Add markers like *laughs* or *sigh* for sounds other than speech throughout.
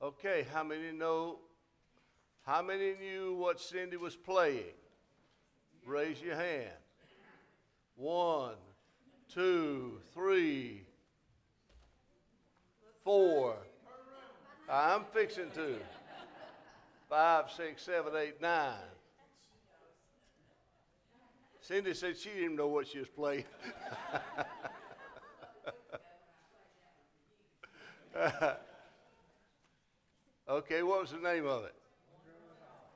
Okay, how many know? How many knew what Cindy was playing? Raise your hand. One, two, three, four. I'm fixing to. Five, six, seven, eight, nine. Cindy said she didn't know what she was playing. *laughs* okay, what was the name of it?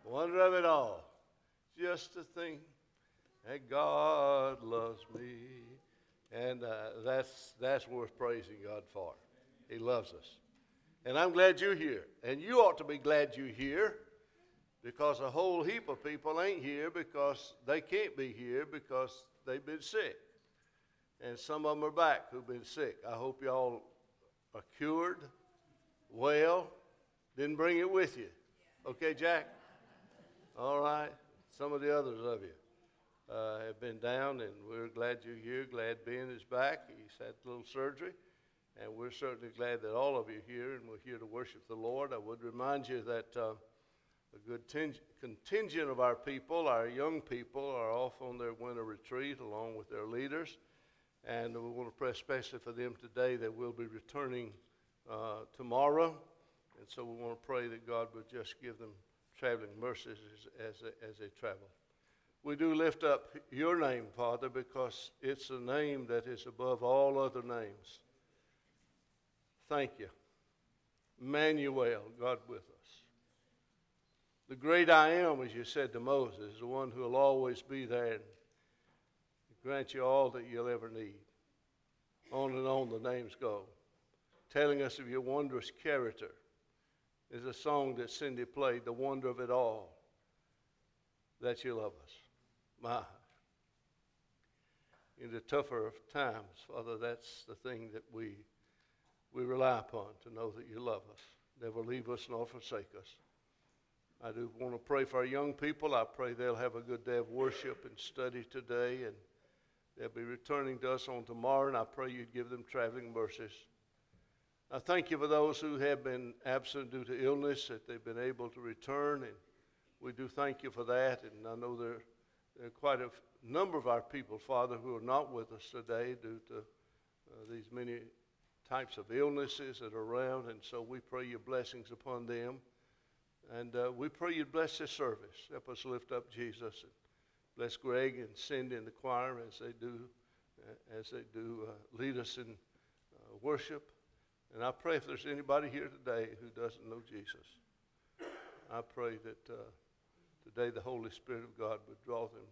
Wonder of it all. Just to think that God loves me. And uh, that's, that's worth praising God for. He loves us. And I'm glad you're here. And you ought to be glad you're here because a whole heap of people ain't here because they can't be here because they've been sick. And some of them are back who've been sick. I hope y'all are cured, well, didn't bring it with you. Okay, Jack? All right. Some of the others of you uh, have been down, and we're glad you're here. Glad Ben is back. He's had a little surgery, and we're certainly glad that all of you are here, and we're here to worship the Lord. I would remind you that uh, a good ting- contingent of our people, our young people, are off on their winter retreat along with their leaders. And we want to pray especially for them today that we'll be returning uh, tomorrow. And so we want to pray that God would just give them traveling mercies as, as, they, as they travel. We do lift up your name, Father, because it's a name that is above all other names. Thank you. Immanuel, God with us. The great I am, as you said to Moses, is the one who will always be there and grant you all that you'll ever need. On and on the names go. Telling us of your wondrous character is a song that Cindy played, The Wonder of It All, that you love us. My. In the tougher of times, Father, that's the thing that we, we rely upon to know that you love us. Never leave us nor forsake us. I do want to pray for our young people. I pray they'll have a good day of worship and study today, and they'll be returning to us on tomorrow, and I pray you'd give them traveling mercies. I thank you for those who have been absent due to illness, that they've been able to return, and we do thank you for that. And I know there, there are quite a number of our people, Father, who are not with us today due to uh, these many types of illnesses that are around, and so we pray your blessings upon them. And uh, we pray you bless this service. Help us lift up Jesus and bless Greg and Cindy and the choir as they do, uh, as they do uh, lead us in uh, worship. And I pray if there's anybody here today who doesn't know Jesus, I pray that uh, today the Holy Spirit of God would draw them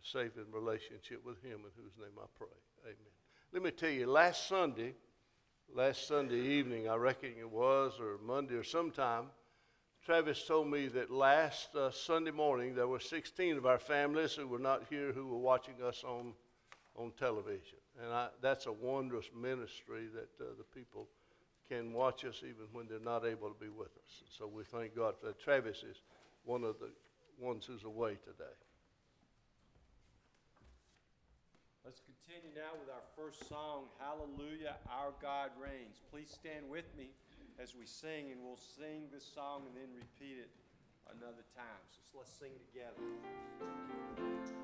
to saving relationship with Him, in whose name I pray. Amen. Let me tell you, last Sunday, last Sunday evening, I reckon it was, or Monday or sometime, Travis told me that last uh, Sunday morning there were 16 of our families who were not here who were watching us on, on television. And I, that's a wondrous ministry that uh, the people can watch us even when they're not able to be with us. And so we thank God for that. Travis is one of the ones who's away today. Let's continue now with our first song, Hallelujah, Our God Reigns. Please stand with me as we sing, and we'll sing this song and then repeat it another time. So let's sing together.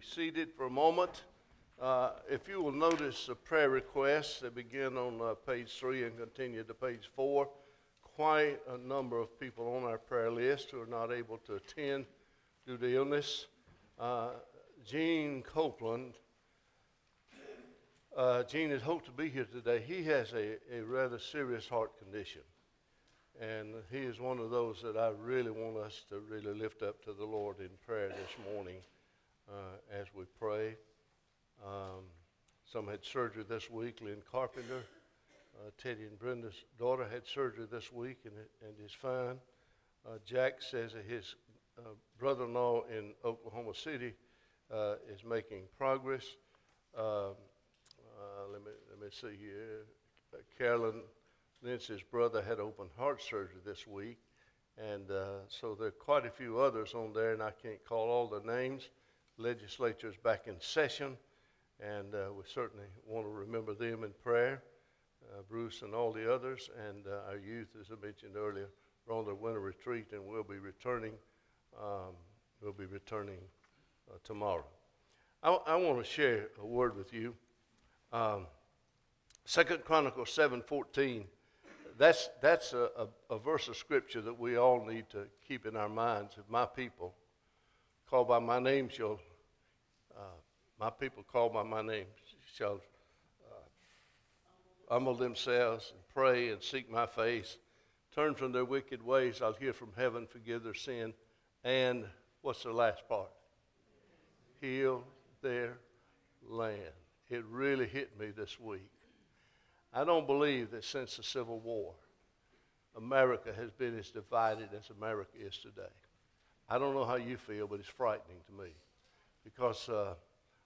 Be seated for a moment. Uh, if you will notice the prayer requests that begin on uh, page three and continue to page four, quite a number of people on our prayer list who are not able to attend due to illness. Uh, Gene Copeland, uh, Gene had hoped to be here today. He has a, a rather serious heart condition. And he is one of those that I really want us to really lift up to the Lord in prayer this morning as we pray. Um, some had surgery this week. Lynn Carpenter, uh, Teddy and Brenda's daughter had surgery this week and, and is fine. Uh, Jack says that his uh, brother-in-law in Oklahoma City uh, is making progress. Um, uh, let me let me see here. Carolyn Nancy's brother had open heart surgery this week, and uh, so there are quite a few others on there, and I can't call all the names. Legislature is back in session, and uh, we certainly want to remember them in prayer. Uh, Bruce and all the others, and uh, our youth, as I mentioned earlier, are on their winter retreat, and we'll be returning. Um, we'll be returning uh, tomorrow. I, I want to share a word with you. Um, Second Chronicles seven fourteen that's, that's a, a, a, verse of scripture that we all need to keep in our minds. If my people called by my name shall, my people called by my name shall uh, humble themselves and pray and seek my face, turn from their wicked ways, I'll hear from heaven, forgive their sin, and what's the last part? Heal their land. It really hit me this week. I don't believe that since the Civil War, America has been as divided as America is today. I don't know how you feel, but it's frightening to me because uh,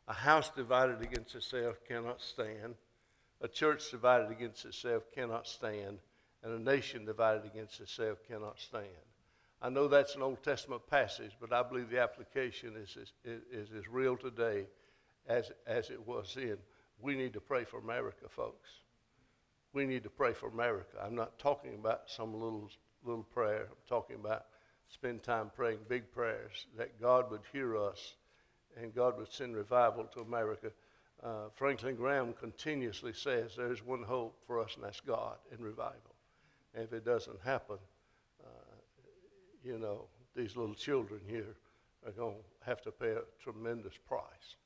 a house divided against itself cannot stand, a church divided against itself cannot stand, and a nation divided against itself cannot stand. I know that's an Old Testament passage, but I believe the application is, is, is, as real today as, as it was then. We need to pray for America, folks we need to pray for America. I'm not talking about some little, little prayer. I'm talking about spend time praying big prayers that God would hear us and God would send revival to America. Uh, Franklin Graham continuously says there's one hope for us, and that's God and revival. And if it doesn't happen, uh, you know, these little children here are going to have to pay a tremendous price.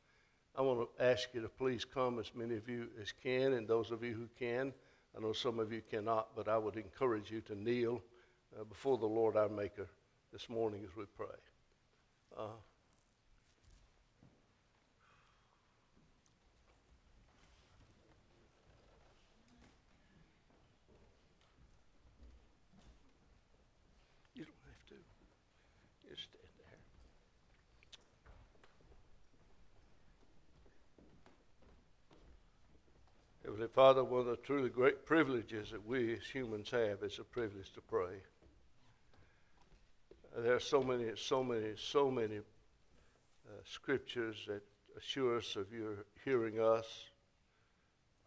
I want to ask you to please come, as many of you as can, and those of you who can. I know some of you cannot, but I would encourage you to kneel uh, before the Lord our Maker this morning as we pray. Uh, Heavenly Father, one of the truly great privileges that we as humans have is the privilege to pray. There are so many, so many, so many uh, scriptures that assure us of your hearing us.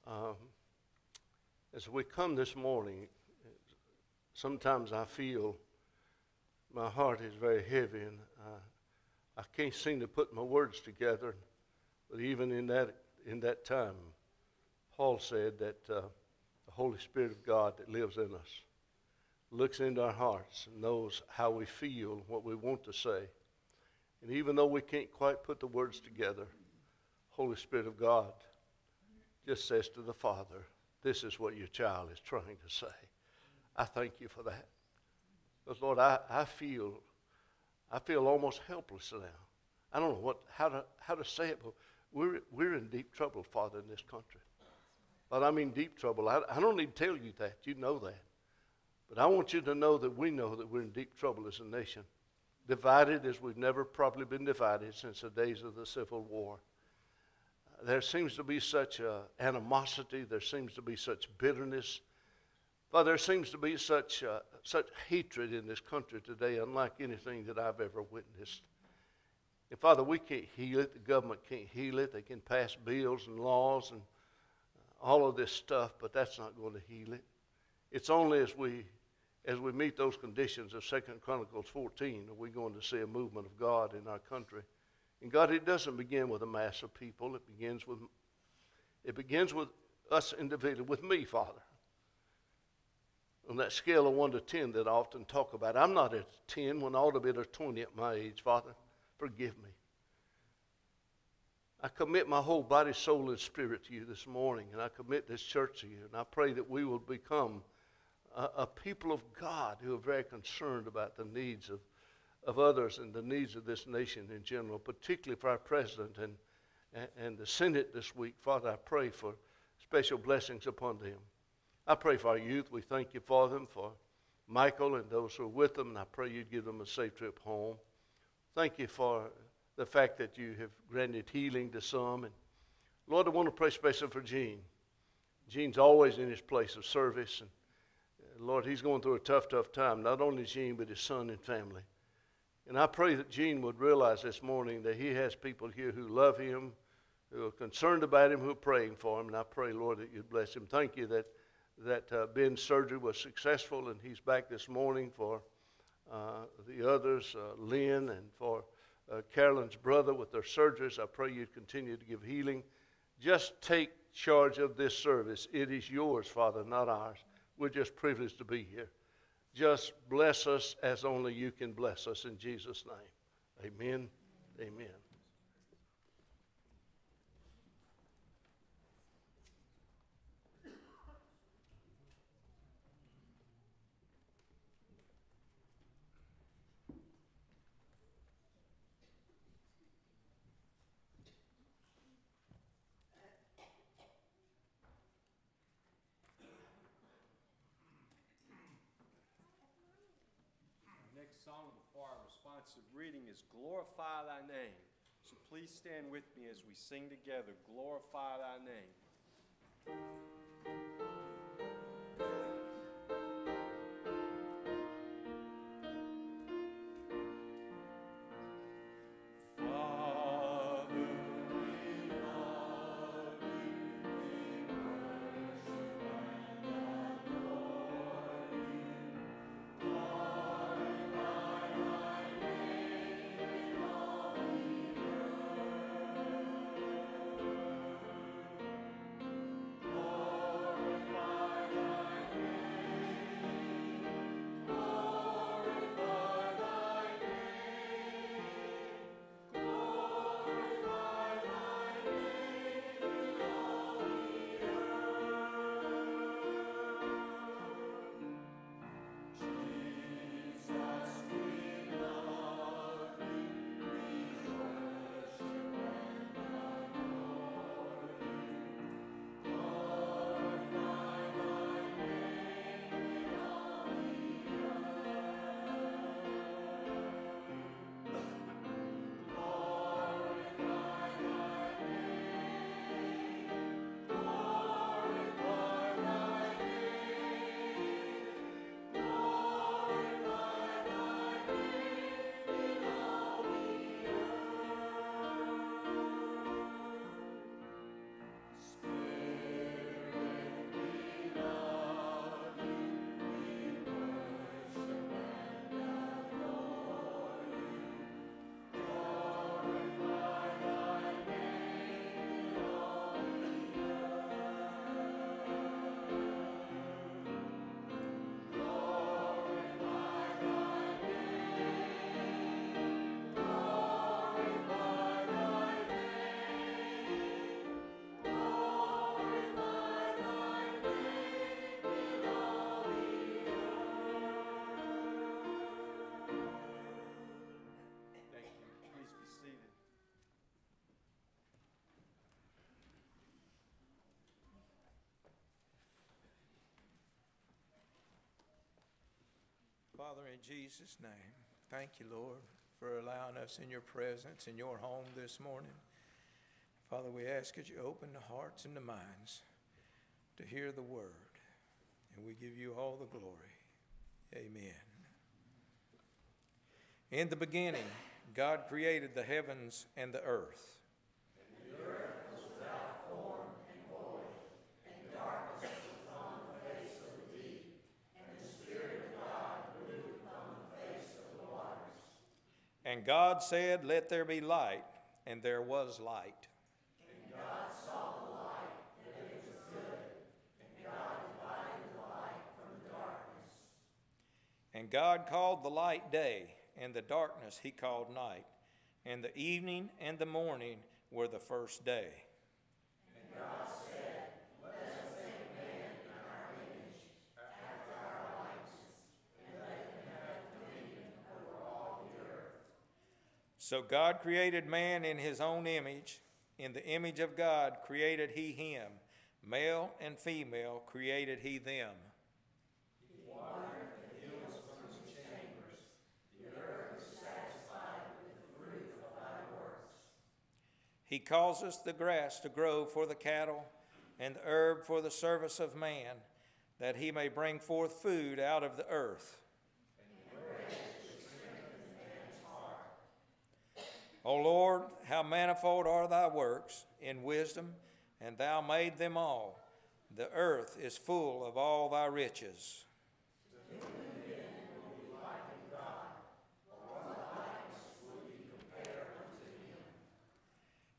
Um, as we come this morning, sometimes I feel my heart is very heavy and I, I can't seem to put my words together. But even in that, in that time, Paul said that uh, the Holy Spirit of God that lives in us looks into our hearts and knows how we feel, what we want to say. And even though we can't quite put the words together, Holy Spirit of God just says to the Father, This is what your child is trying to say. I thank you for that. Because Lord, I, I feel I feel almost helpless now. I don't know what how to how to say it, but we're we're in deep trouble, Father, in this country. But I'm in deep trouble. I, I don't need to tell you that. You know that. But I want you to know that we know that we're in deep trouble as a nation. Divided as we've never probably been divided since the days of the Civil War. There seems to be such uh, animosity. There seems to be such bitterness. But there seems to be such, uh, such hatred in this country today, unlike anything that I've ever witnessed. And Father, we can't heal it. The government can't heal it. They can pass bills and laws and all of this stuff, but that's not going to heal it. It's only as we as we meet those conditions of Second Chronicles 14 are we going to see a movement of God in our country And God, it doesn't begin with a mass of people. It begins with it begins with us individually, with me, Father. On that scale of one to ten that I often talk about, I'm not at ten when I ought to be at a twenty at my age. Father, forgive me. I commit my whole body, soul, and spirit to you this morning, and I commit this church to you, and I pray that we will become a, a people of God who are very concerned about the needs of, of others and the needs of this nation in general, particularly for our president and, and, and the Senate this week. Father, I pray for special blessings upon them. I pray for our youth. We thank you for them, for Michael and those who are with them, and I pray you'd give them a safe trip home. Thank you for the fact that you have granted healing to some. And Lord, I want to pray especially for Gene. Gene's always in his place of service. And uh, Lord, he's going through a tough, tough time. Not only Gene, but his son and family. And I pray that Gene would realize this morning that he has people here who love him, who are concerned about him, who are praying for him. And I pray, Lord, that you'd bless him. Thank you that, that uh, Ben's surgery was successful and he's back this morning for uh, the others, uh, Lynn, and for uh, Carolyn's brother with their surgeries. I pray you continue to give healing. Just take charge of this service. It is yours, Father, not ours. We're just privileged to be here. Just bless us as only you can bless us in Jesus' name. Amen. Amen. next song before our responsive reading is Glorify Thy Name. So please stand with me as we sing together, Glorify Thy Name. Father, in Jesus' name, thank you, Lord, for allowing us in your presence in your home this morning. Father, we ask that you open the hearts and the minds to hear the word, and we give you all the glory. Amen. In the beginning, God created the heavens and the earth. And God said, Let there be light, and there was light. And God saw the light, and it was good. And God divided light from darkness. And God called the light day, and the darkness he called night. And the evening and the morning were the first day. So God created man in his own image. In the image of God created he him. Male and female created he them. He causeth the grass to grow for the cattle, and the herb for the service of man, that he may bring forth food out of the earth. O Lord, how manifold are thy works in wisdom, and thou made them all. The earth is full of all thy riches.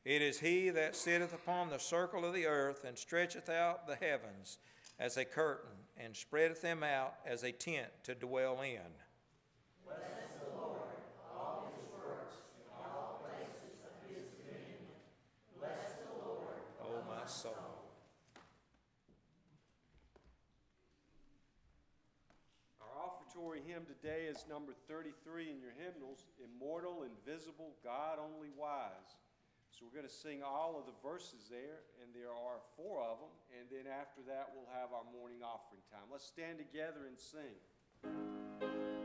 It is he that sitteth upon the circle of the earth and stretcheth out the heavens as a curtain and spreadeth them out as a tent to dwell in. O my soul. Hymn today is number 33 in your hymnals Immortal, Invisible, God Only Wise. So we're going to sing all of the verses there, and there are four of them. And then after that, we'll have our morning offering time. Let's stand together and sing.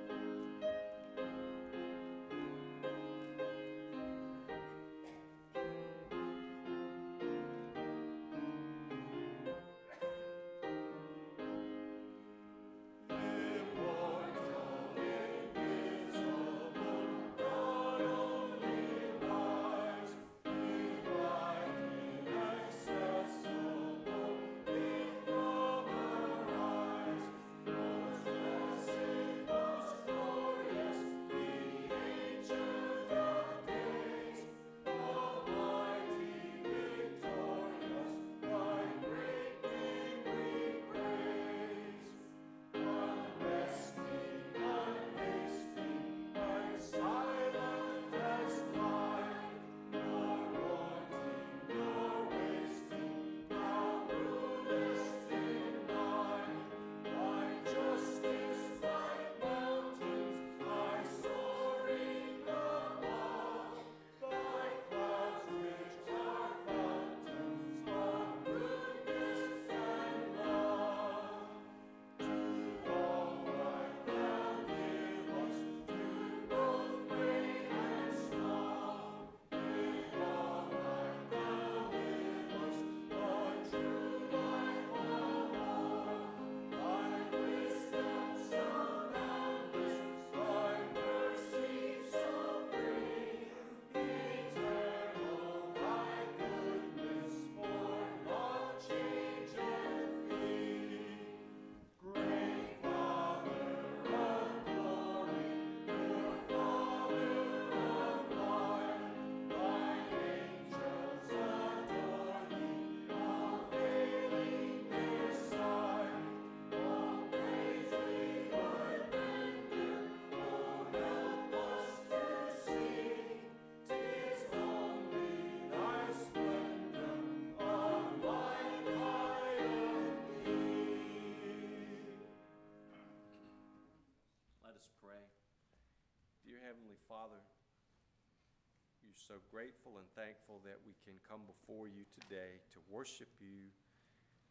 So grateful and thankful that we can come before you today to worship you,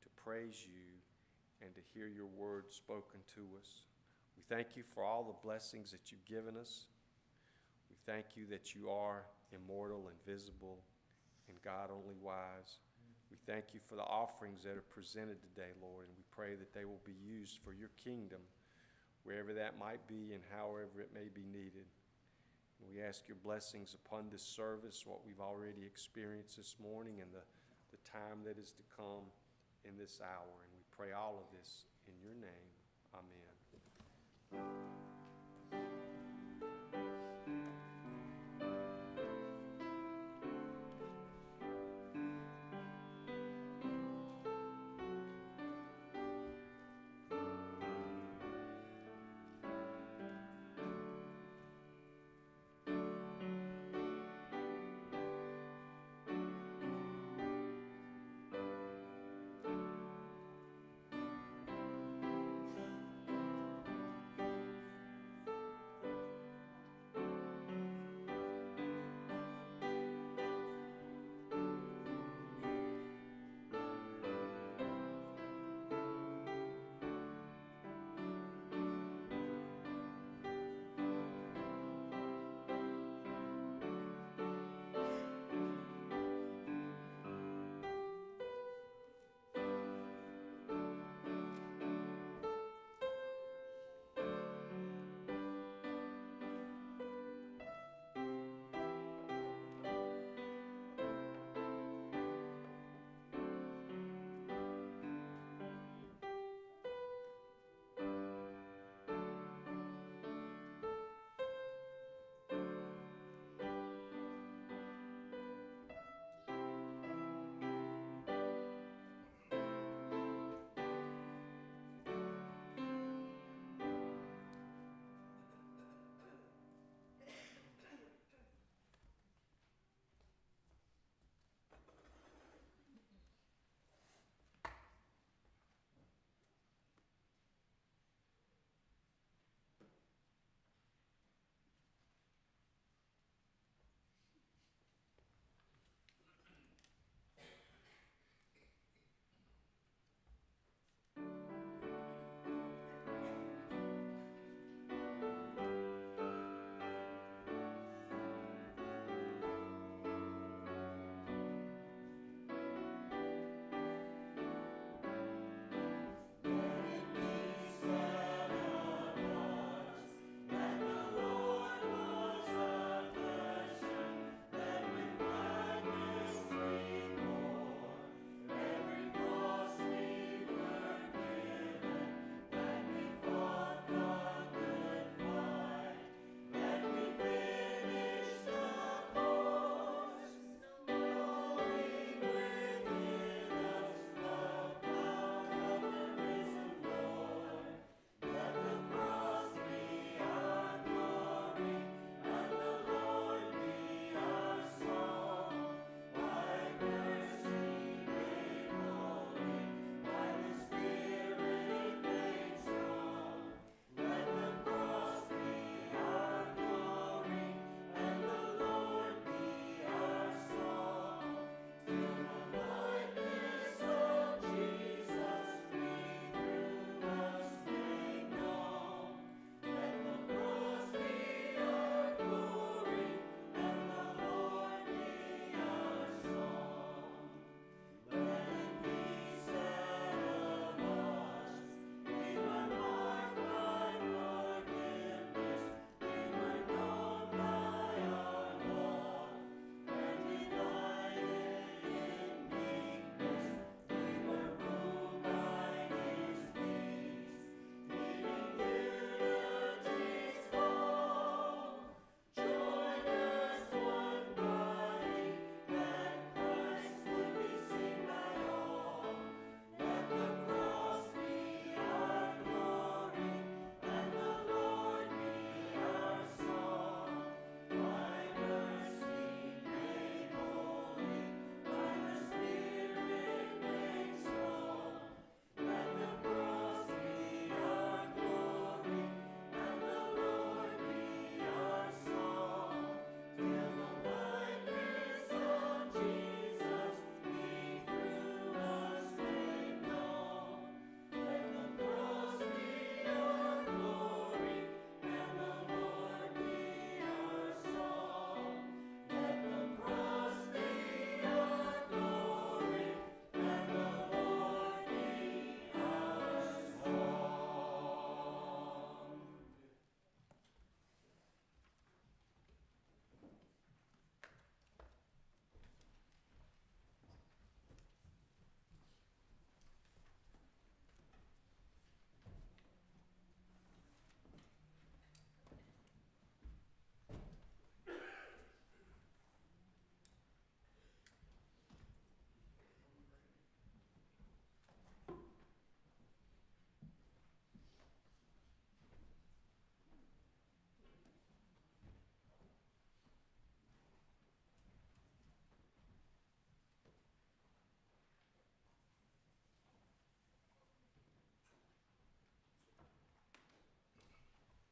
to praise you, and to hear your word spoken to us. We thank you for all the blessings that you've given us. We thank you that you are immortal, invisible, and God only wise. We thank you for the offerings that are presented today, Lord, and we pray that they will be used for your kingdom wherever that might be and however it may be needed. We ask your blessings upon this service, what we've already experienced this morning, and the, the time that is to come in this hour. And we pray all of this in your name. Amen.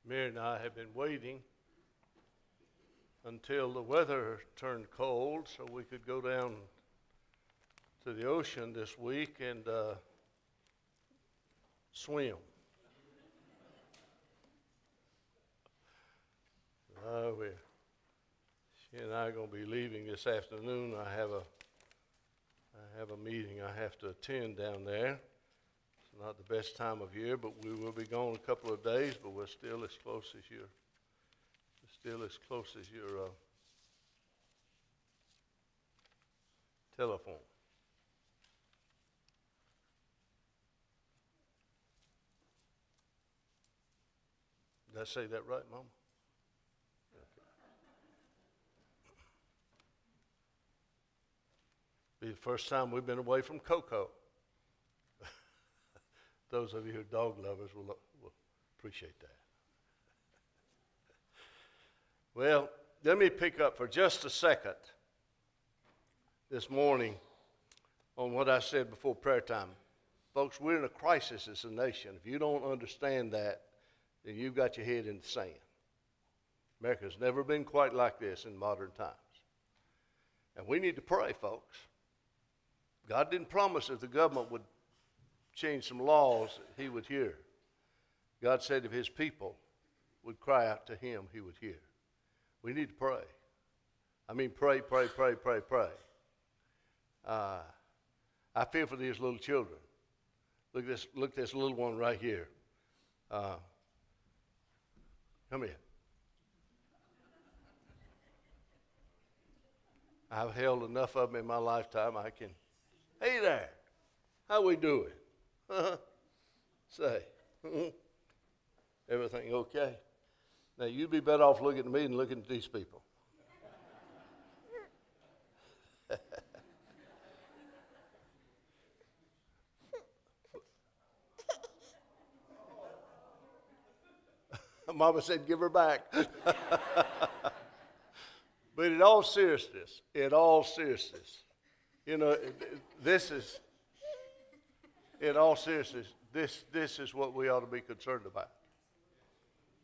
Mary and I have been waiting until the weather turned cold so we could go down to the ocean this week and uh, swim. Uh, she and I are going to be leaving this afternoon. I have a I have a meeting I have to attend down there. Not the best time of year, but we will be gone a couple of days. But we're still as close as your still as close as your uh, telephone. Did I say that right, Mama? Be the first time we've been away from Coco. Those of you who are dog lovers will, will appreciate that. *laughs* Well, let me pick up for just a second this morning on what I said before prayer time. Folks, we're in a crisis as a nation. If you don't understand that, then you've got your head in the sand. America's never been quite like this in modern times. And we need to pray, folks. God didn't promise that the government would change some laws, he would hear. God said if his people would cry out to him, he would hear. We need to pray. I mean, pray, pray, pray, pray, pray. Uh, I feel for these little children. Look at this, look this little one right here. Uh, come here. I've held enough of them in my lifetime. I can. Hey there, how we doing? *laughs* Say, mm-hmm. everything okay? Now you'd be better off looking at me than looking at these people. *laughs* Mama said, give her back. *laughs* but in all seriousness, in all seriousness, you know, this is, in all seriousness, this, this is what we ought to be concerned about.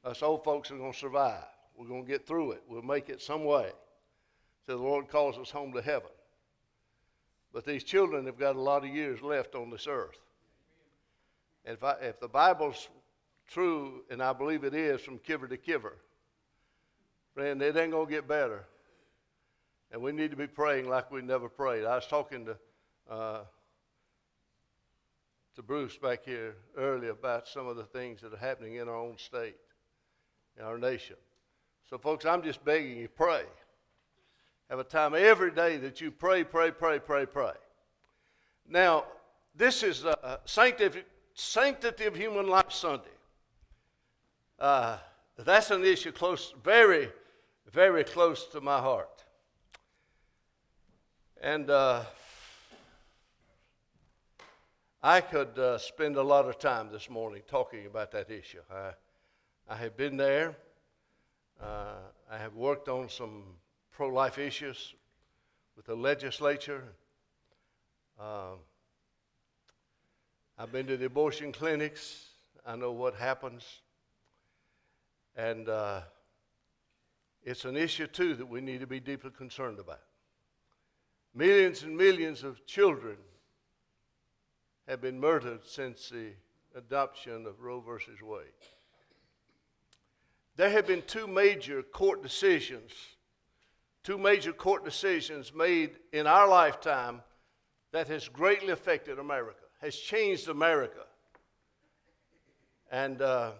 Us old folks are going to survive. We're going to get through it. We'll make it some way till the Lord calls us home to heaven. But these children have got a lot of years left on this earth. And if, I, if the Bible's true, and I believe it is from kiver to kiver, friend, it ain't going to get better. And we need to be praying like we never prayed. I was talking to, uh, to Bruce back here earlier about some of the things that are happening in our own state in our nation. So, folks, I'm just begging you, pray. Have a time every day that you pray, pray, pray, pray, pray. Now, this is a sanctity, sanctity of human life Sunday. Uh, that's an issue close, very, very close to my heart. And uh, I could uh, spend a lot of time this morning talking about that issue. I, I have been there. Uh, I have worked on some pro life issues with the legislature. Uh, I've been to the abortion clinics. I know what happens. And uh, it's an issue, too, that we need to be deeply concerned about. Millions and millions of children have been murdered since the adoption of Roe versus Wade. There have been two major court decisions, two major court decisions made in our lifetime that has greatly affected America, has changed America. And uh,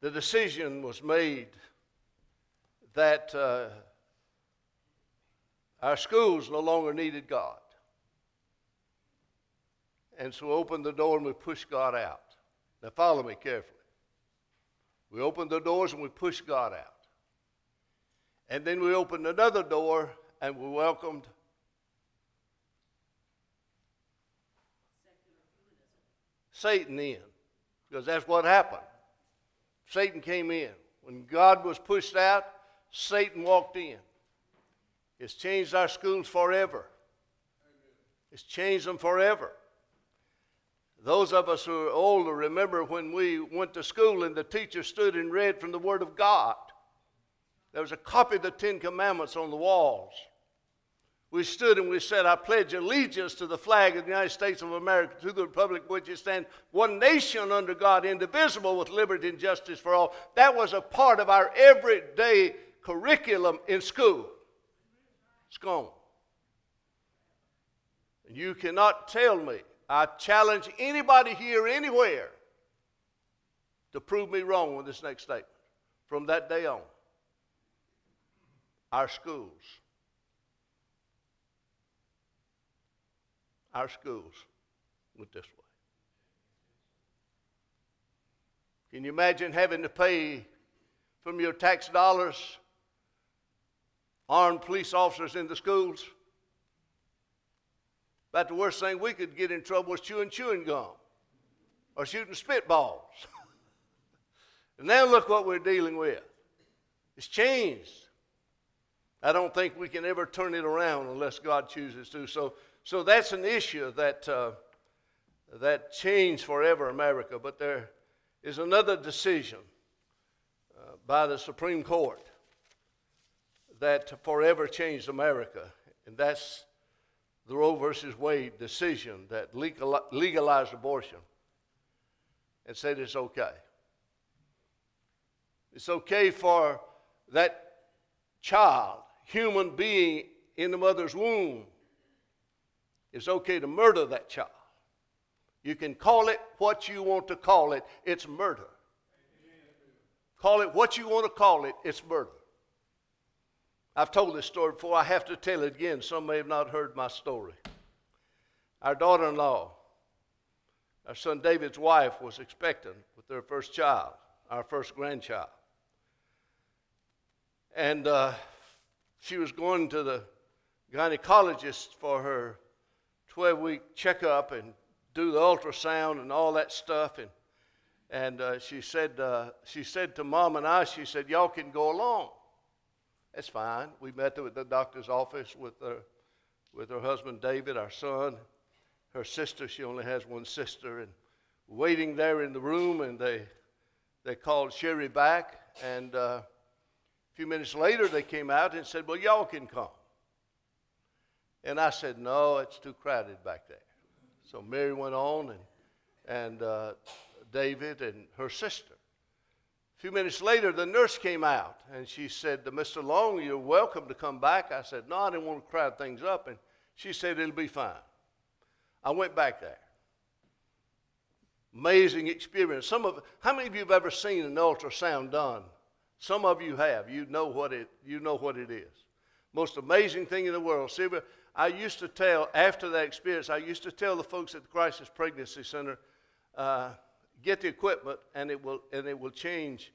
the decision was made that uh, our schools no longer needed God. And so we opened the door and we pushed God out. Now, follow me carefully. We opened the doors and we pushed God out. And then we opened another door and we welcomed Satan in. Because that's what happened. Satan came in. When God was pushed out, Satan walked in. It's changed our schools forever. It's changed them forever. Those of us who are older remember when we went to school and the teacher stood and read from the Word of God. There was a copy of the Ten Commandments on the walls. We stood and we said, I pledge allegiance to the flag of the United States of America, to the republic which it stands, one nation under God, indivisible with liberty and justice for all. That was a part of our everyday curriculum in school. It's gone. And you cannot tell me, I challenge anybody here, anywhere, to prove me wrong with this next statement. From that day on, our schools our schools went this way. Can you imagine having to pay from your tax dollars armed police officers in the schools? About the worst thing we could get in trouble was chewing chewing gum or shooting spitballs. *laughs* and now look what we're dealing with. It's changed. I don't think we can ever turn it around unless God chooses to. So so that's an issue that, uh, that changed forever America. But there is another decision uh, by the Supreme Court that forever changed America, and that's the Roe versus Wade decision that legalized abortion and said it's okay. It's okay for that child, human being in the mother's womb, it's okay to murder that child. You can call it what you want to call it, it's murder. Call it what you want to call it, it's murder. I've told this story before. I have to tell it again. Some may have not heard my story. Our daughter in law, our son David's wife, was expecting with their first child, our first grandchild. And uh, she was going to the gynecologist for her 12 week checkup and do the ultrasound and all that stuff. And, and uh, she, said, uh, she said to mom and I, she said, Y'all can go along. That's fine. We met at the doctor's office with her, with her husband David, our son, her sister. She only has one sister. And waiting there in the room, and they, they called Sherry back. And uh, a few minutes later, they came out and said, Well, y'all can come. And I said, No, it's too crowded back there. So Mary went on, and, and uh, David and her sister. Few minutes later, the nurse came out and she said to Mr. Long, You're welcome to come back. I said, No, I didn't want to crowd things up. And she said, It'll be fine. I went back there. Amazing experience. Some of how many of you have ever seen an ultrasound done? Some of you have. You know what it you know what it is. Most amazing thing in the world. See, I used to tell, after that experience, I used to tell the folks at the Crisis Pregnancy Center, uh, get the equipment and it will, and it will change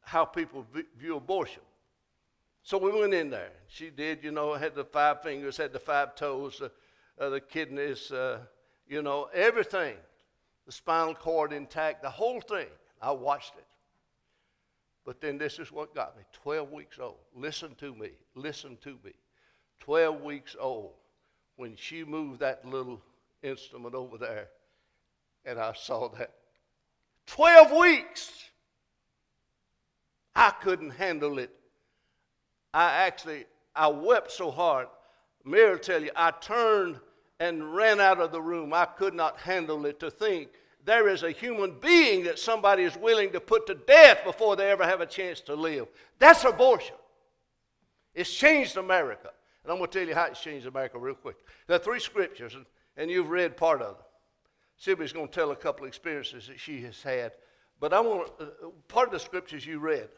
how people view abortion. So we went in there. She did, you know, had the five fingers, had the five toes, uh, uh, the kidneys, uh, you know, everything. The spinal cord intact, the whole thing. I watched it. But then this is what got me 12 weeks old. Listen to me. Listen to me. 12 weeks old when she moved that little instrument over there and I saw that. 12 weeks! I couldn't handle it. I actually, I wept so hard. Mary will tell you, I turned and ran out of the room. I could not handle it to think there is a human being that somebody is willing to put to death before they ever have a chance to live. That's abortion. It's changed America. And I'm going to tell you how it's changed America real quick. There are three scriptures, and, you've read part of them. Sylvia's going to tell a couple of experiences that she has had. But I want uh, part of the scriptures you read.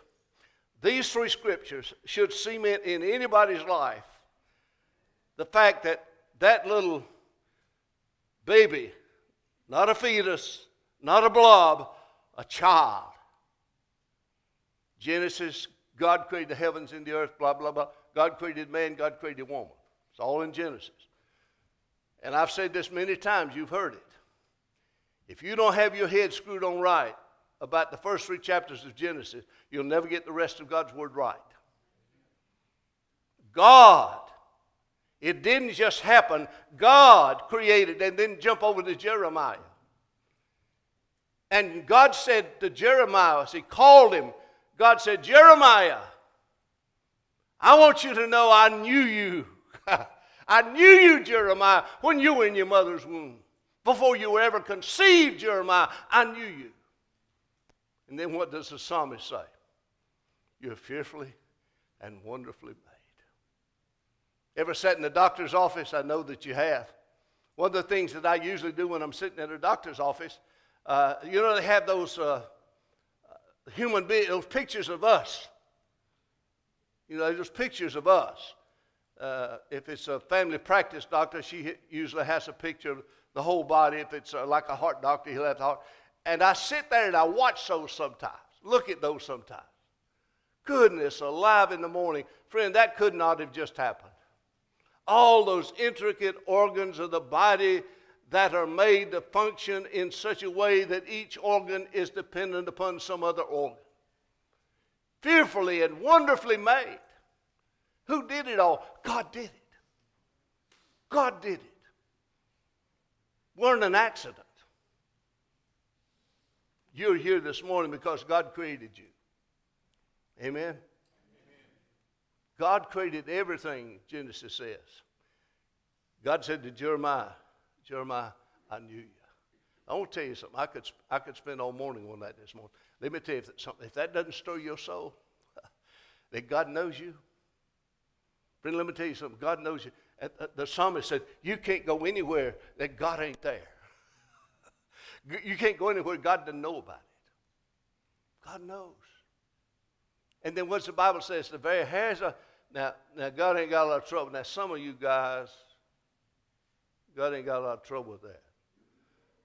These three scriptures should cement in anybody's life the fact that that little baby, not a fetus, not a blob, a child. Genesis, God created the heavens and the earth, blah, blah, blah. God created man, God created woman. It's all in Genesis. And I've said this many times, you've heard it. If you don't have your head screwed on right about the first three chapters of Genesis, you'll never get the rest of God's word right. God, it didn't just happen. God created, and then jump over to Jeremiah. And God said to Jeremiah, as he called him, God said, Jeremiah, I want you to know I knew you. *laughs* I knew you, Jeremiah, when you were in your mother's womb. Before you were ever conceived, Jeremiah, I knew you. And then what does the psalmist say? You're fearfully and wonderfully made. Ever sat in the doctor's office? I know that you have. One of the things that I usually do when I'm sitting at a doctor's office, uh, you know, they have those uh, human beings, those pictures of us. You know, those pictures of us. Uh, if it's a family practice doctor, she usually has a picture of the whole body. If it's uh, like a heart doctor, he'll have the heart. And I sit there and I watch those sometimes. Look at those sometimes. Goodness alive in the morning. Friend, that could not have just happened. All those intricate organs of the body that are made to function in such a way that each organ is dependent upon some other organ. Fearfully and wonderfully made. Who did it all? God did it. God did it. Weren't an accident. You're here this morning because God created you. Amen? Amen. God created everything, Genesis says. God said to Jeremiah, Jeremiah, I knew you. I want to tell you something. I could, I could spend all morning on that this morning. Let me tell you if, something, if that doesn't stir your soul, *laughs* that God knows you. Friend, let me tell you something. God knows you. The psalmist said, You can't go anywhere that God ain't there. *laughs* You can't go anywhere God doesn't know about it. God knows. And then what's the Bible says? The very hairs of now, now God ain't got a lot of trouble. Now some of you guys, God ain't got a lot of trouble with that.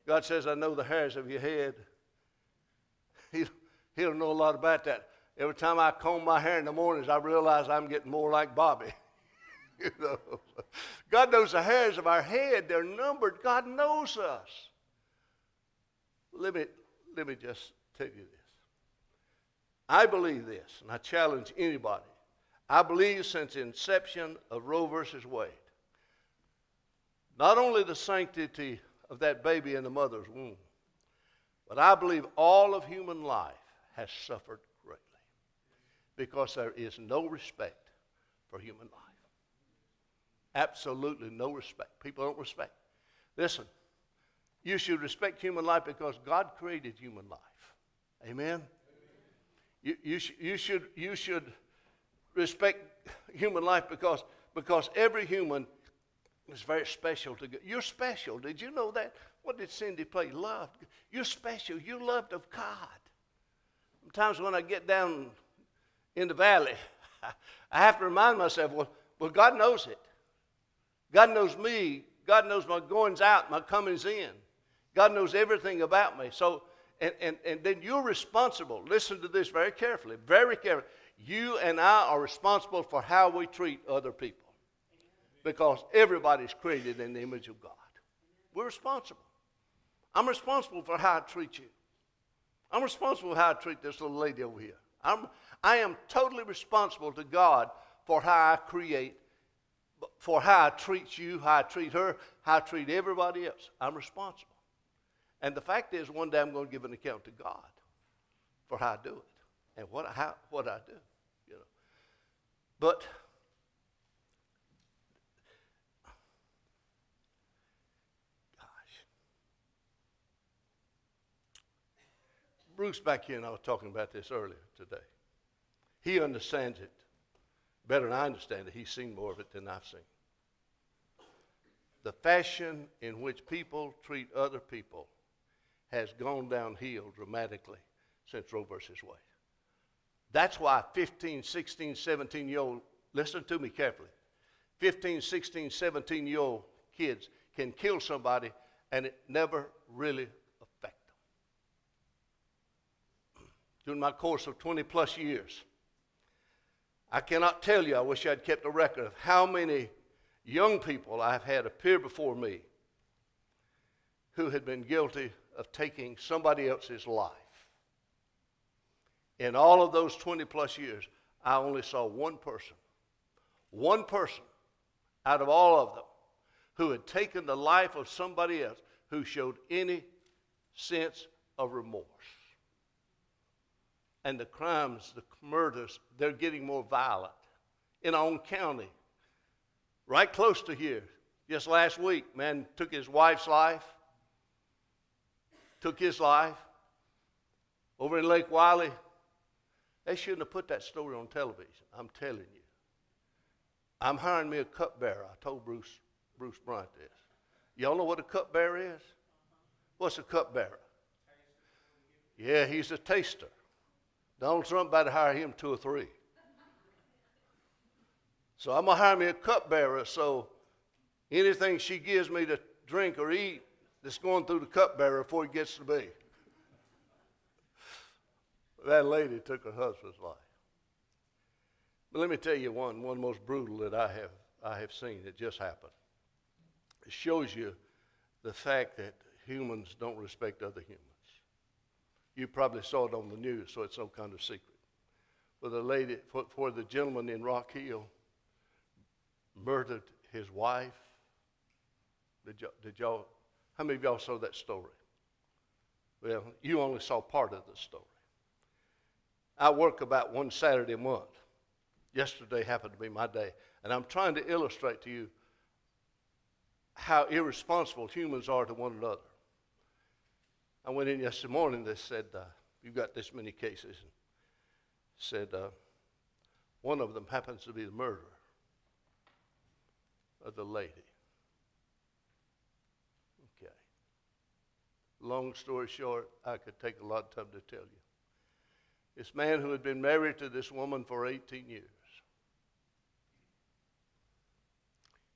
God says, I know the hairs of your head. *laughs* He, he'll know a lot about that. Every time I comb my hair in the mornings, I realize I'm getting more like Bobby. *laughs* *laughs* know. God knows the hairs of our head. They're numbered. God knows us. Let me, let me just tell you this. I believe this, and I challenge anybody. I believe since inception of Roe versus Wade, not only the sanctity of that baby in the mother's womb, but I believe all of human life has suffered greatly because there is no respect for human life. Absolutely no respect. People don't respect. Listen, you should respect human life because God created human life. Amen? You, you, sh- you, should, you should respect human life because, because every human is very special to God. You're special. Did you know that? What did Cindy play? Loved. You're special. You're loved of God. Sometimes when I get down in the valley, *laughs* I have to remind myself, well, well God knows it. God knows me. God knows my goings out, my comings in. God knows everything about me. So, and, and, and then you're responsible. Listen to this very carefully, very carefully. You and I are responsible for how we treat other people because everybody's created in the image of God. We're responsible. I'm responsible for how I treat you. I'm responsible for how I treat this little lady over here. I'm, I am totally responsible to God for how I create for how I treat you, how I treat her, how I treat everybody else. I'm responsible. And the fact is, one day I'm going to give an account to God for how I do it and what, how, what I do. You know. But gosh, Bruce back here and I was talking about this earlier today. He understands it better than I understand it, he's seen more of it than I've seen. The fashion in which people treat other people has gone downhill dramatically since Roe versus Wade. That's why 15, 16, 17 year old, listen to me carefully, 15, 16, 17 year old kids can kill somebody and it never really affect them. During my course of 20 plus years, I cannot tell you, I wish I'd kept a record of how many young people I've had appear before me who had been guilty of taking somebody else's life. In all of those 20 plus years, I only saw one person, one person out of all of them who had taken the life of somebody else who showed any sense of remorse. And the crimes, the murders, they're getting more violent. In our own county, right close to here, just last week, man took his wife's life, took his life. Over in Lake Wylie, they shouldn't have put that story on television. I'm telling you. I'm hiring me a cupbearer. I told Bruce, Bruce Bryant this. Y'all know what a cupbearer is? What's a cupbearer? Yeah, he's a taster. Donald Trump about to hire him two or three. So I'm gonna hire me a cupbearer so anything she gives me to drink or eat that's going through the cupbearer before it gets to me. that lady took her husband's life. But let me tell you one, one most brutal that I have, I have seen. It just happened. It shows you the fact that humans don't respect other humans. You probably saw it on the news, so it's no kind of secret. For the lady, for, for the gentleman in Rock Hill, murdered his wife. Did y'all, did y'all, how many of y'all saw that story? Well, you only saw part of the story. I work about one Saturday a month. Yesterday happened to be my day. And I'm trying to illustrate to you how irresponsible humans are to one another. I went in yesterday morning, they said, uh, You've got this many cases. And said, uh, One of them happens to be the murderer of the lady. Okay. Long story short, I could take a lot of time to tell you. This man who had been married to this woman for 18 years.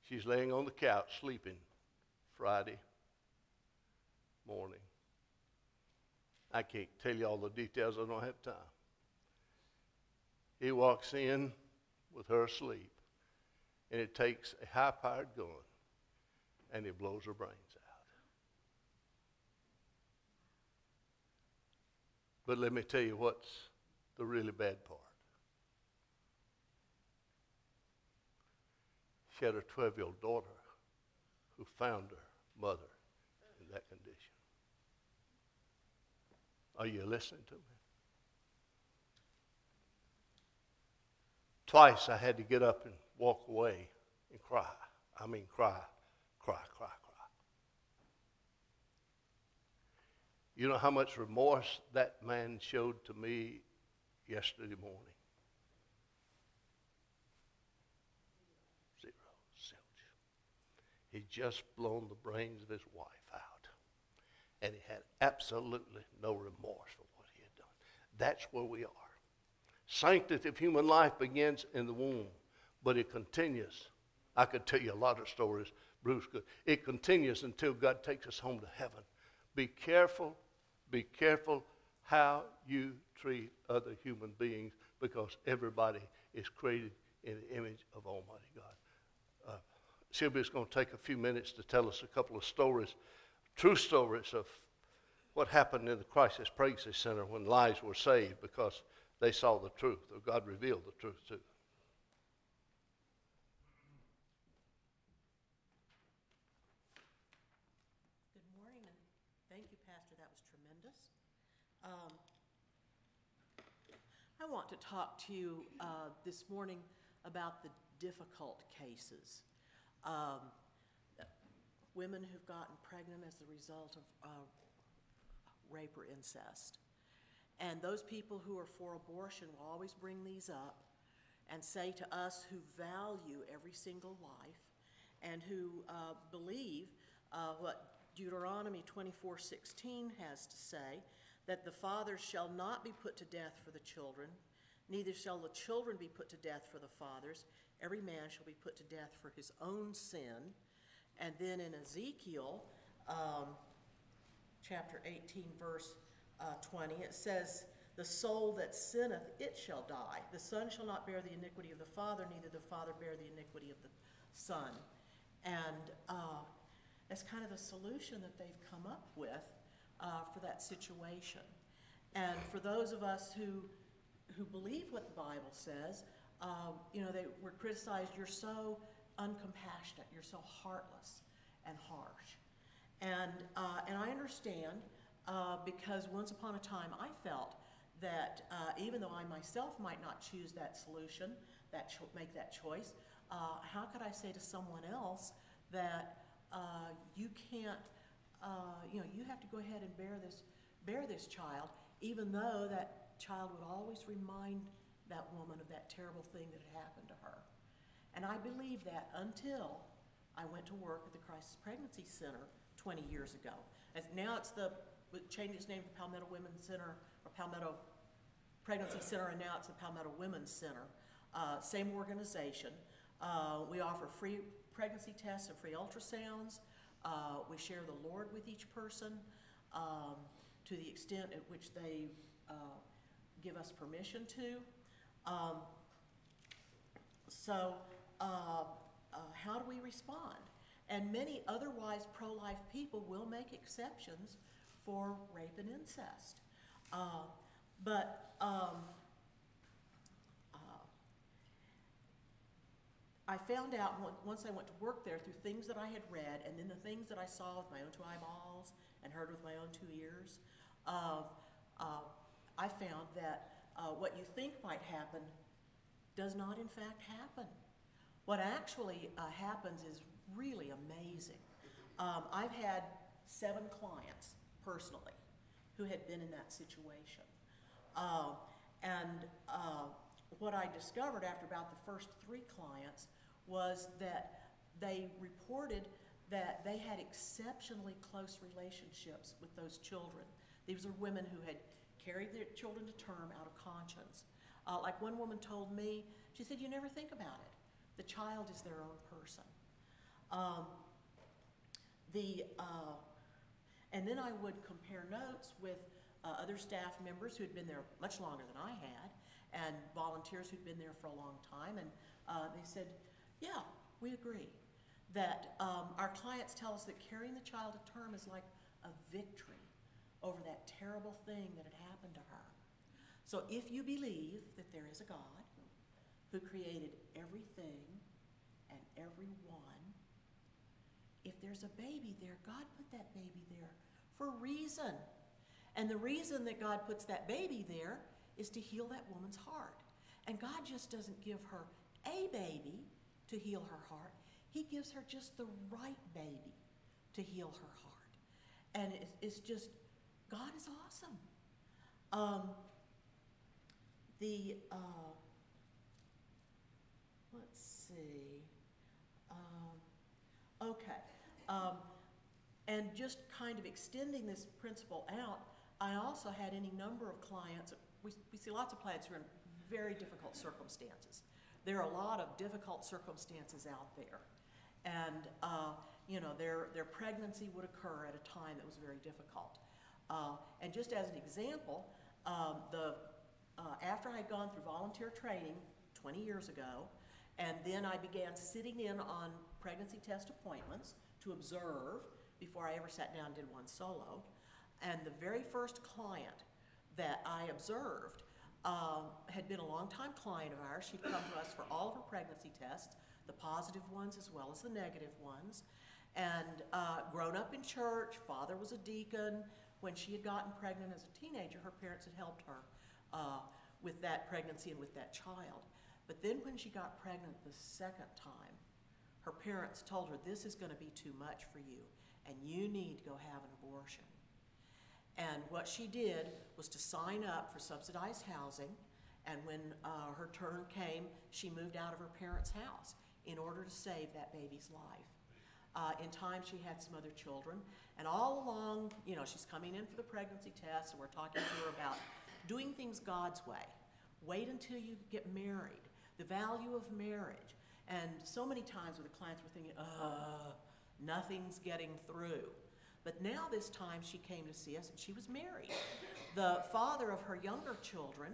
She's laying on the couch sleeping Friday morning. I can't tell you all the details, I don't have time. He walks in with her asleep, and it takes a high powered gun and he blows her brains out. But let me tell you what's the really bad part. She had a 12 year old daughter who found her mother in that condition. Are you listening to me? Twice I had to get up and walk away and cry. I mean, cry, cry, cry, cry. You know how much remorse that man showed to me yesterday morning? Zero. He'd just blown the brains of his wife. And he had absolutely no remorse for what he had done. That's where we are. Sanctity of human life begins in the womb, but it continues. I could tell you a lot of stories, Bruce could. It continues until God takes us home to heaven. Be careful, be careful how you treat other human beings because everybody is created in the image of Almighty God. Uh, Sylvia's going to take a few minutes to tell us a couple of stories, true stories of what happened in the Crisis Pregnancy Center when lives were saved because they saw the truth, or God revealed the truth to them. Good morning, and thank you, Pastor. That was tremendous. Um, I want to talk to you uh, this morning about the difficult cases. Um, women who've gotten pregnant as a result of uh, rape or incest. And those people who are for abortion will always bring these up and say to us who value every single life and who uh, believe uh, what Deuteronomy 24:16 has to say that the fathers shall not be put to death for the children, neither shall the children be put to death for the fathers. Every man shall be put to death for his own sin. And then in Ezekiel um, chapter 18, verse uh, 20, it says, The soul that sinneth, it shall die. The son shall not bear the iniquity of the father, neither the father bear the iniquity of the son. And uh, that's kind of the solution that they've come up with uh, for that situation. And for those of us who, who believe what the Bible says, uh, you know, they were criticized, you're so uncompassionate, you're so heartless and harsh. And, uh, and I understand uh, because once upon a time I felt that uh, even though I myself might not choose that solution, that make that choice, uh, how could I say to someone else that uh, you can't, uh, you know, you have to go ahead and bear this, bear this child, even though that child would always remind that woman of that terrible thing that had happened to her. And I believe that until I went to work at the Crisis Pregnancy Center 20 years ago. As now it's the, it changed its name to Palmetto Women's Center, or Palmetto Pregnancy Center, and now it's the Palmetto Women's Center. Uh, same organization. Uh, we offer free pregnancy tests and free ultrasounds. Uh, we share the Lord with each person um, to the extent at which they uh, give us permission to. Um, so, uh, uh, how do we respond? And many otherwise pro-life people will make exceptions for rape and incest. Uh, but um, uh, I found out once I went to work there through things that I had read and then the things that I saw with my own two eyeballs and heard with my own two ears, uh, uh, I found that uh, what you think might happen does not in fact happen. What actually uh, happens is really amazing. Um, I've had seven clients personally who had been in that situation. Uh, and uh, what I discovered after about the first three clients was that they reported that they had exceptionally close relationships with those children. These are women who had carried their children to term out of conscience. Uh, like one woman told me, she said, You never think about it. The child is their own person. Um, the, uh, and then I would compare notes with uh, other staff members who had been there much longer than I had, and volunteers who'd been there for a long time, and uh, they said, Yeah, we agree. That um, our clients tell us that carrying the child to term is like a victory over that terrible thing that had happened to her. So if you believe that there is a God who created everything and everyone, if there's a baby there, God put that baby there for a reason. And the reason that God puts that baby there is to heal that woman's heart. And God just doesn't give her a baby to heal her heart, He gives her just the right baby to heal her heart. And it's, it's just, God is awesome. Um, the, uh, let's see. Um, okay. Um, and just kind of extending this principle out, I also had any number of clients. We, we see lots of clients who are in very difficult circumstances. There are a lot of difficult circumstances out there. And, uh, you know, their, their pregnancy would occur at a time that was very difficult. Uh, and just as an example, um, the, uh, after I had gone through volunteer training 20 years ago, and then I began sitting in on pregnancy test appointments to observe before I ever sat down and did one solo. And the very first client that I observed um, had been a longtime client of ours. She'd come to us for all of her pregnancy tests, the positive ones as well as the negative ones. And uh, grown up in church, father was a deacon. When she had gotten pregnant as a teenager, her parents had helped her uh, with that pregnancy and with that child. But then when she got pregnant the second time, her parents told her, This is going to be too much for you, and you need to go have an abortion. And what she did was to sign up for subsidized housing, and when uh, her turn came, she moved out of her parents' house in order to save that baby's life. Uh, in time, she had some other children, and all along, you know, she's coming in for the pregnancy test, and we're talking to her about doing things God's way. Wait until you get married, the value of marriage. And so many times with the clients, we're thinking, uh, nothing's getting through. But now this time she came to see us and she was married. The father of her younger children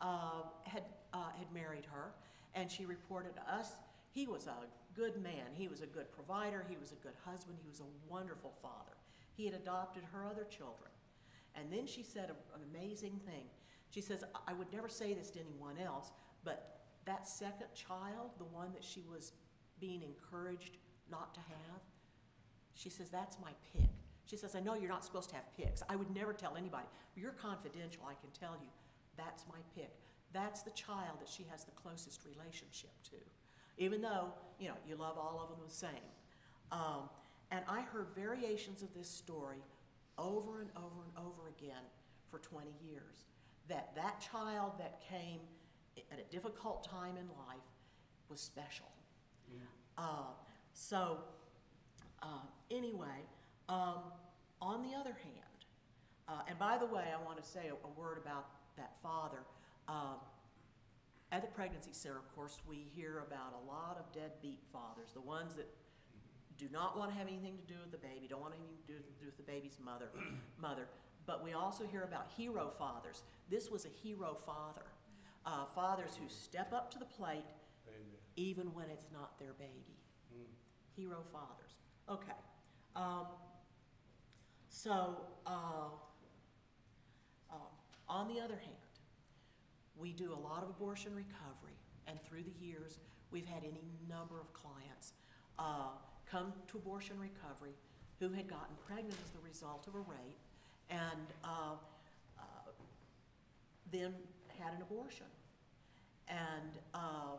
uh, had, uh, had married her, and she reported to us he was a good man. He was a good provider. He was a good husband. He was a wonderful father. He had adopted her other children. And then she said a, an amazing thing. She says, I would never say this to anyone else, but that second child, the one that she was being encouraged not to have, she says, that's my pick. She says, I know you're not supposed to have picks. I would never tell anybody. You're confidential, I can tell you. That's my pick. That's the child that she has the closest relationship to. Even though, you know, you love all of them the same. Um, and I heard variations of this story over and over and over again for 20 years. That that child that came at a difficult time in life was special. Uh, so, uh, anyway, um, on the other hand, uh, and by the way, I want to say a, a word about that father. Um, at the pregnancy center, of course, we hear about a lot of deadbeat fathers, the ones that do not want to have anything to do with the baby, don't want anything to do, do with the baby's mother, *clears throat* mother. But we also hear about hero fathers. This was a hero father. Uh, fathers who step up to the plate Amen. even when it's not their baby. Mm. Hero fathers. Okay. Um, so, uh, um, on the other hand, we do a lot of abortion recovery, and through the years, we've had any number of clients uh, come to abortion recovery who had gotten pregnant as the result of a rape and uh, uh, then had an abortion. And uh,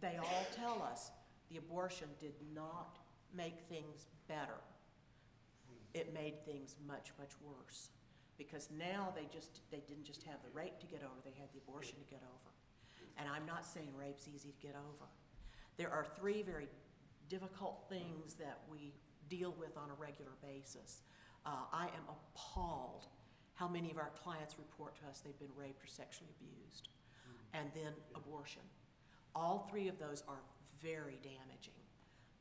they all tell us the abortion did not make things better. It made things much, much worse. Because now they just, they didn't just have the rape to get over, they had the abortion to get over. And I'm not saying rape's easy to get over. There are three very difficult things that we deal with on a regular basis. Uh, I am appalled how many of our clients report to us they've been raped or sexually abused, and then abortion. All three of those are very damaging.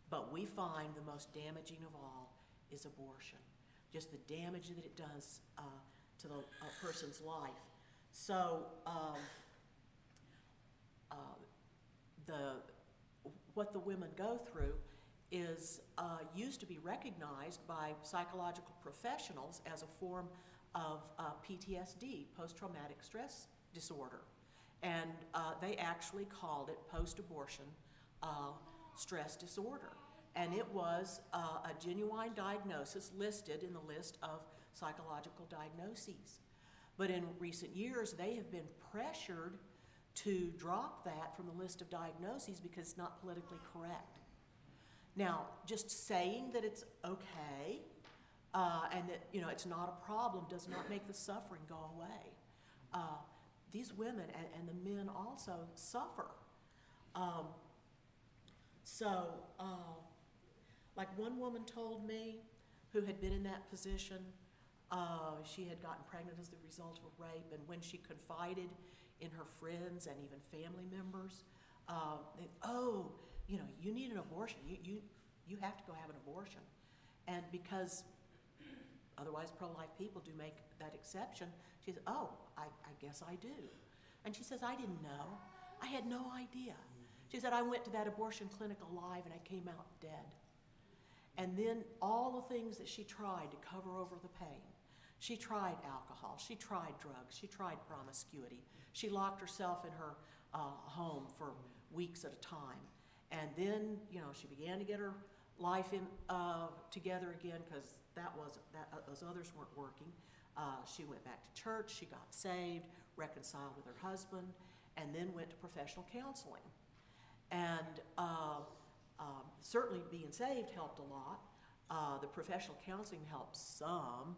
But we find the most damaging of all is abortion, just the damage that it does uh, to the person's life. So, um, uh, the, what the women go through is uh, used to be recognized by psychological professionals as a form of uh, PTSD, post-traumatic stress disorder. And uh, they actually called it post-abortion uh, stress disorder. And it was uh, a genuine diagnosis listed in the list of psychological diagnoses. But in recent years, they have been pressured to drop that from the list of diagnoses because it's not politically correct. Now, just saying that it's okay uh, and that you know it's not a problem does not make the suffering go away. Uh, these women and, and, the men also suffer. Um, so, uh, like one woman told me who had been in that position, uh, she had gotten pregnant as the result of rape, and when she confided in her friends and even family members, uh, they, oh, you know, you need an abortion. You, you, you have to go have an abortion. And because otherwise pro-life people do make that exception, she says, oh, I, I guess I do. And she says, I didn't know. I had no idea. She said, I went to that abortion clinic alive and I came out dead. And then all the things that she tried to cover over the pain. She tried alcohol, she tried drugs, she tried promiscuity. She locked herself in her uh, home for weeks at a time. And then, you know, she began to get her life in, uh, together again because that was that uh, those others weren't working. Uh, she went back to church. She got saved, reconciled with her husband, and then went to professional counseling. And uh, um, certainly, being saved helped a lot. Uh, the professional counseling helped some.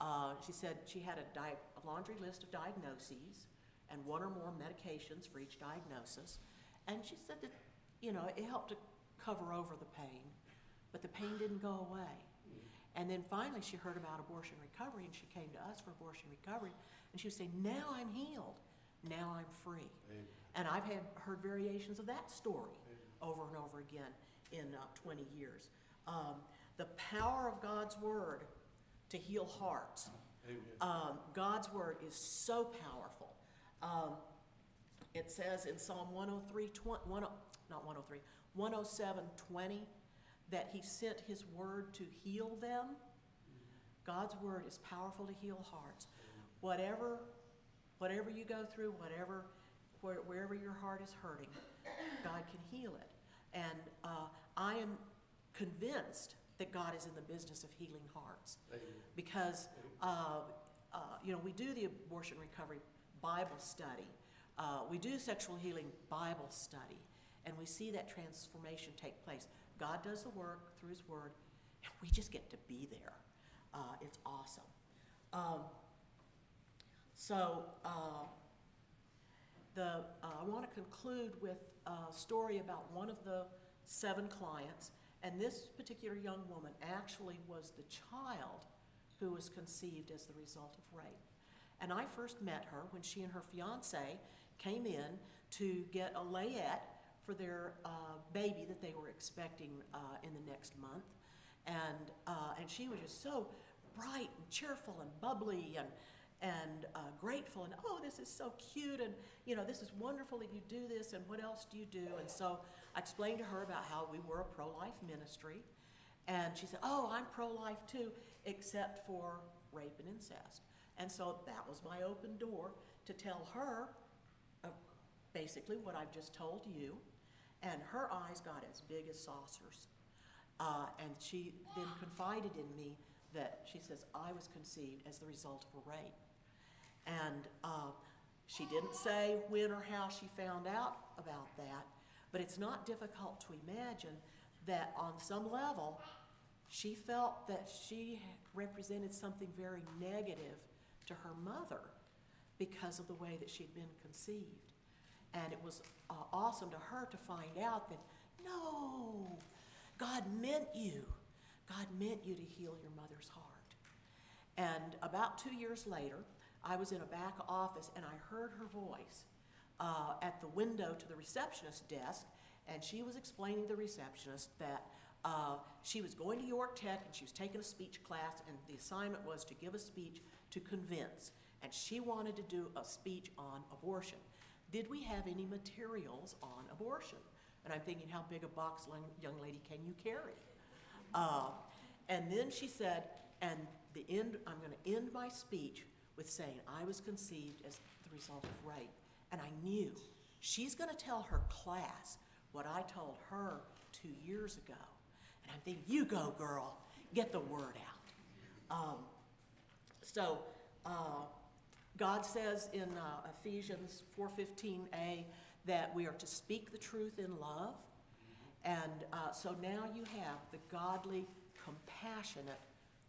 Uh, she said she had a, a laundry list of diagnoses and one or more medications for each diagnosis. And she said that, you know, it helped to cover over the pain, but the pain didn't go away. And then finally, she heard about abortion recovery, and she came to us for abortion recovery, and she would say, "Now I'm healed. Now I'm free." Amen. And I've had heard variations of that story over and over again in uh, 20 years. Um, the power of God's word to heal hearts. Um, God's word is so powerful. Um, it says in Psalm 103, 20, 10, not 103, 107, 20, that he sent his word to heal them. God's word is powerful to heal hearts. Whatever, whatever you go through, whatever, where, wherever your heart is hurting, God can heal it. And uh, I am convinced that God is in the business of healing hearts. Because, uh, uh, you know, we do the abortion recovery Bible study, uh, we do sexual healing Bible study, and we see that transformation take place. God does the work through His Word, and we just get to be there. Uh, it's awesome. Um, so, uh, the, uh, I want to conclude with a story about one of the seven clients. And this particular young woman actually was the child who was conceived as the result of rape. And I first met her when she and her fiance came in to get a layette for their uh, baby that they were expecting uh, in the next month. And, uh, and she was just so bright and cheerful and bubbly and, and uh, grateful and oh this is so cute and you know this is wonderful that you do this and what else do you do? And so i explained to her about how we were a pro-life ministry. And she said oh i'm pro-life too except for rape and incest. And so that was my open door to tell her uh, basically what i've just told you and her eyes got as big as saucers uh, and she then confided in me that she says i was conceived as the result of a rape and uh, she didn't say when or how she found out about that, but it's not difficult to imagine that on some level, she felt that she represented something very negative to her mother because of the way that she'd been conceived. And it was uh, awesome to her to find out that, no, God meant you. God meant you to heal your mother's heart. And about two years later, I was in a back office and I heard her voice uh, at the window to the receptionist desk, and she was explaining to the receptionist that uh, she was going to York Tech and she was taking a speech class, and the assignment was to give a speech to convince, and she wanted to do a speech on abortion. Did we have any materials on abortion? And I'm thinking, how big a box, young lady, can you carry? Uh, and then she said, and the end, I'm going to end my speech with saying, I was conceived as the result of rape. And I knew she's going to tell her class what I told her two years ago. And I'm thinking, you go, girl, get the word out. Um, so, uh, God says in uh, Ephesians 4:15a that we are to speak the truth in love, and uh, so now you have the godly, compassionate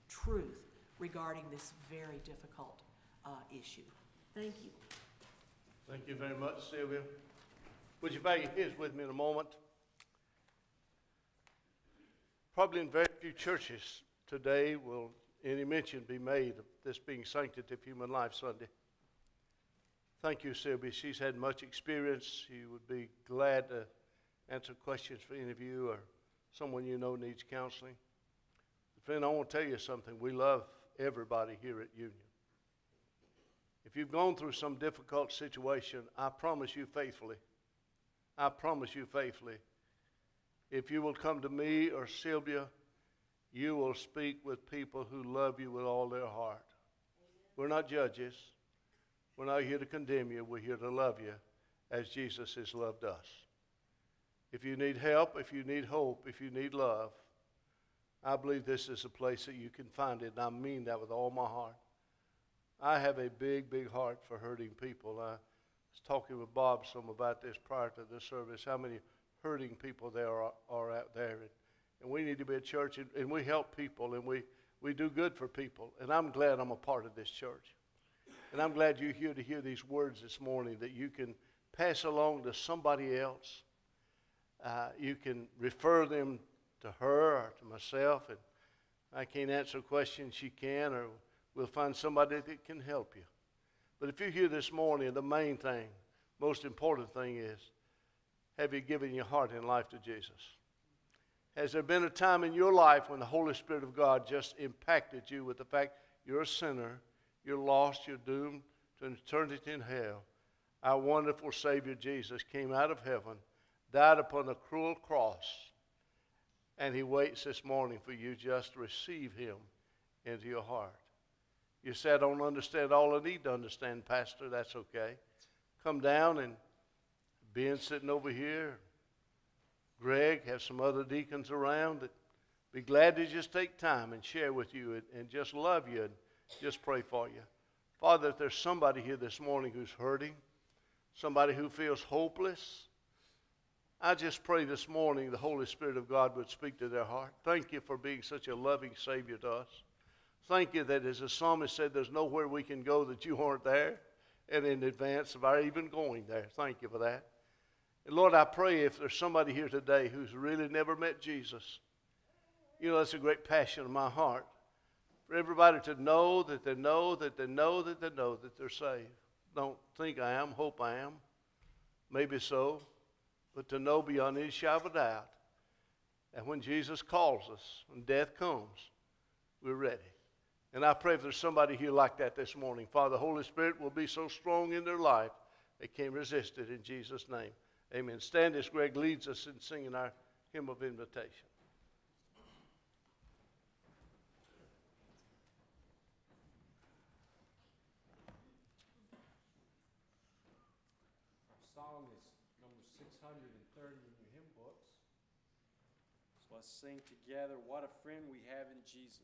truth regarding this very difficult uh, issue. Thank you. Thank you very much, Sylvia. Would you bow your heads with me in a moment? Probably in very few churches today will any mention be made of this being Sanctity of Human Life Sunday. Thank you, Sylvia. She's had much experience. She would be glad to answer questions for any of you or someone you know needs counseling. Friend, I want to tell you something. We love everybody here at Union. If you've gone through some difficult situation, I promise you faithfully, I promise you faithfully, if you will come to me or Sylvia, you will speak with people who love you with all their heart. We're not judges. We're not here to condemn you. We're here to love you as Jesus has loved us. If you need help, if you need hope, if you need love, I believe this is a place that you can find it, and I mean that with all my heart. I have a big, big heart for hurting people. I was talking with Bob some about this prior to the service, how many hurting people there are, are out there. And, and we need to be a church, and, and we help people, and we, we do good for people. And I'm glad I'm a part of this church. And I'm glad you're here to hear these words this morning that you can pass along to somebody else. Uh, you can refer them to her or to myself, and I can't answer questions, she can, or We'll find somebody that can help you. But if you're here this morning, the main thing, most important thing is have you given your heart and life to Jesus? Has there been a time in your life when the Holy Spirit of God just impacted you with the fact you're a sinner, you're lost, you're doomed to an eternity in hell? Our wonderful Savior Jesus came out of heaven, died upon a cruel cross, and He waits this morning for you just to receive Him into your heart. You say, I don't understand all I need to understand, Pastor. That's okay. Come down and Ben sitting over here. Greg, have some other deacons around that Be glad to just take time and share with you and, and just love you and just pray for you. Father, if there's somebody here this morning who's hurting, somebody who feels hopeless, I just pray this morning the Holy Spirit of God would speak to their heart. Thank you for being such a loving Savior to us. Thank you that, as the psalmist said, there's nowhere we can go that you aren't there and in advance of our even going there. Thank you for that. And Lord, I pray if there's somebody here today who's really never met Jesus, you know, that's a great passion of my heart. For everybody to know that they know that they know that they know that they're saved. Don't think I am, hope I am. Maybe so. But to know beyond any shadow of a doubt that when Jesus calls us, when death comes, we're ready. And I pray if there's somebody here like that this morning, Father, the Holy Spirit will be so strong in their life they can't resist it in Jesus' name. Amen. Stand as Greg leads us in singing our hymn of invitation. Song is number 630 in your hymn books. So let's sing together, What a Friend We Have in Jesus.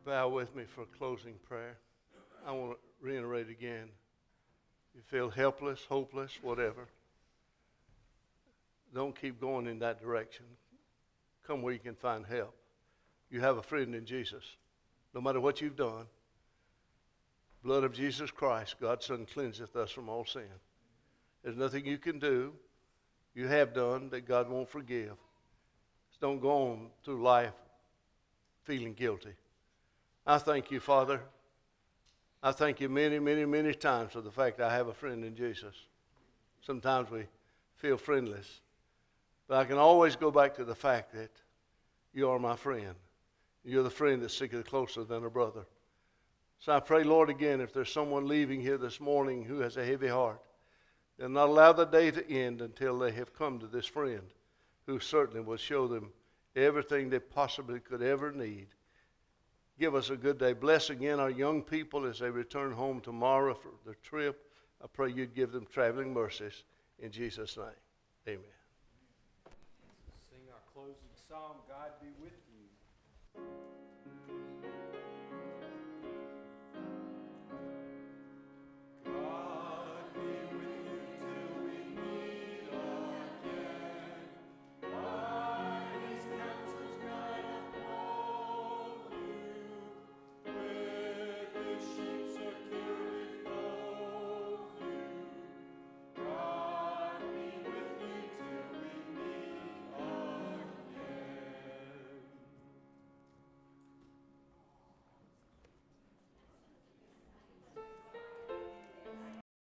You bow with me for a closing prayer? I want to reiterate again. You feel helpless, hopeless, whatever. Don't keep going in that direction. Come where you can find help. You have a friend in Jesus. No matter what you've done, blood of Jesus Christ, God's Son, cleanseth us from all sin. There's nothing you can do, you have done, that God won't forgive. Just don't go on through life feeling guilty. I thank you, Father. I thank you many, many, many times for the fact that I have a friend in Jesus. Sometimes we feel friendless. But I can always go back to the fact that you are my friend. You're the friend that sticketh closer than a brother. So I pray, Lord, again, if there's someone leaving here this morning who has a heavy heart, then not allow the day to end until they have come to this friend who certainly will show them everything they possibly could ever need. Give us a good day. Bless again our young people as they return home tomorrow for their trip. I pray you'd give them traveling mercies. In Jesus' name, amen. Sing our closing psalm, God be with you.